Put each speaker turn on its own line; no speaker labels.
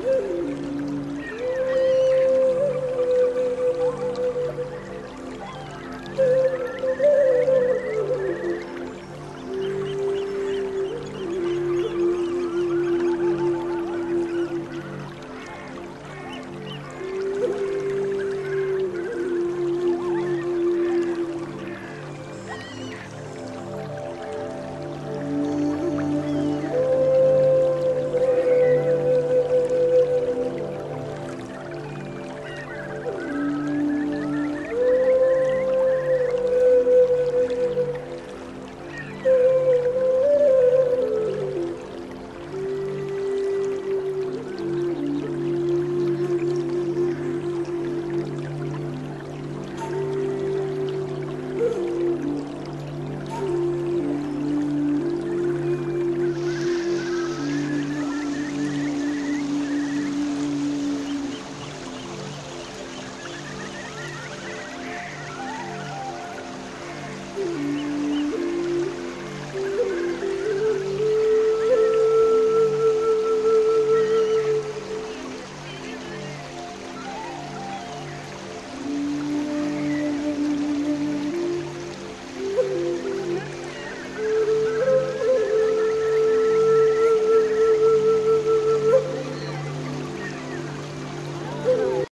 Woo!
Thank you.